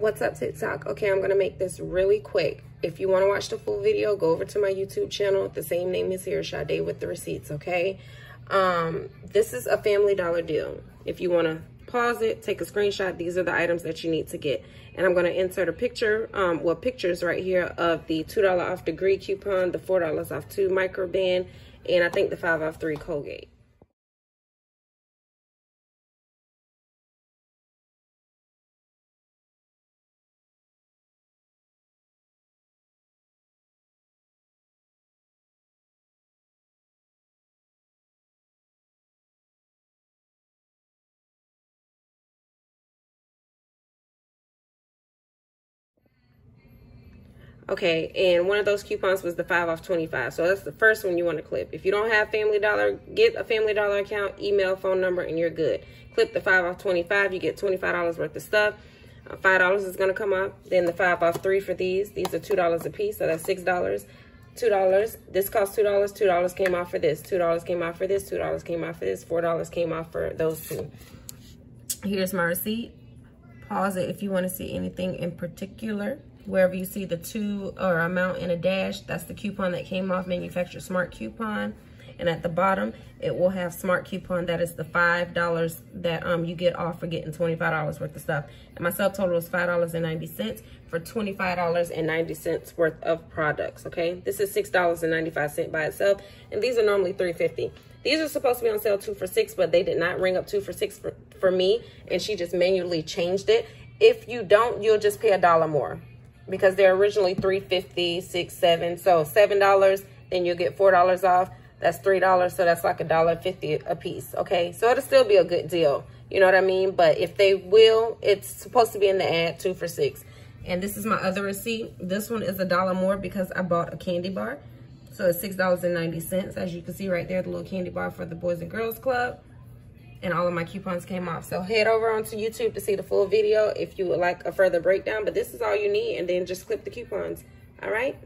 What's up, TikTok? Okay, I'm gonna make this really quick. If you wanna watch the full video, go over to my YouTube channel. The same name is here, Sadé with the receipts, okay? Um, this is a Family Dollar deal. If you wanna pause it, take a screenshot, these are the items that you need to get. And I'm gonna insert a picture, um, well, pictures right here of the $2 off degree coupon, the $4 off two microban, and I think the five off three Colgate. Okay, and one of those coupons was the 5 off 25. So that's the first one you want to clip. If you don't have Family Dollar, get a Family Dollar account, email, phone number, and you're good. Clip the 5 off 25, you get $25 worth of stuff. Uh, $5 is going to come off. Then the 5 off 3 for these. These are $2 a piece, so that's $6. $2. This cost $2. $2 came off for this. $2 came off for this. $2 came off for this. $4 came off for those two. Here's my receipt. Pause it if you want to see anything in particular. Wherever you see the two or amount in a dash, that's the coupon that came off Manufacturer Smart Coupon. And at the bottom, it will have Smart Coupon. That is the $5 that um, you get off for getting $25 worth of stuff. And my subtotal is $5.90 for $25.90 worth of products, okay? This is $6.95 by itself. And these are normally $3.50. These are supposed to be on sale two for six, but they did not ring up two for six for, for me. And she just manually changed it. If you don't, you'll just pay a dollar more because they're originally $3.60 seven. So seven dollars, then you'll get four dollars off. That's three dollars, so that's like a dollar fifty a piece. Okay, so it'll still be a good deal. You know what I mean? But if they will, it's supposed to be in the ad two for six. And this is my other receipt. This one is a dollar more because I bought a candy bar. So it's $6.90. As you can see right there, the little candy bar for the Boys and Girls Club and all of my coupons came off. So head over onto YouTube to see the full video if you would like a further breakdown. But this is all you need and then just clip the coupons. All right?